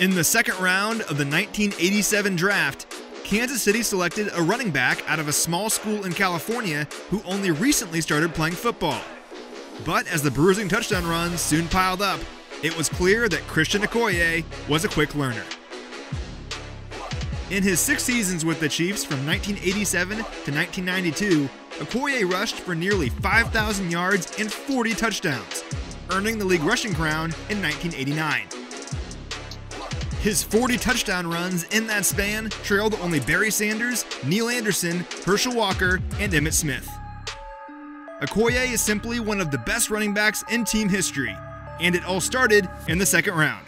In the second round of the 1987 draft, Kansas City selected a running back out of a small school in California who only recently started playing football. But as the bruising touchdown runs soon piled up, it was clear that Christian Okoye was a quick learner. In his six seasons with the Chiefs from 1987 to 1992, Okoye rushed for nearly 5,000 yards and 40 touchdowns, earning the league rushing crown in 1989. His 40 touchdown runs in that span trailed only Barry Sanders, Neal Anderson, Herschel Walker, and Emmitt Smith. Okoye is simply one of the best running backs in team history, and it all started in the second round.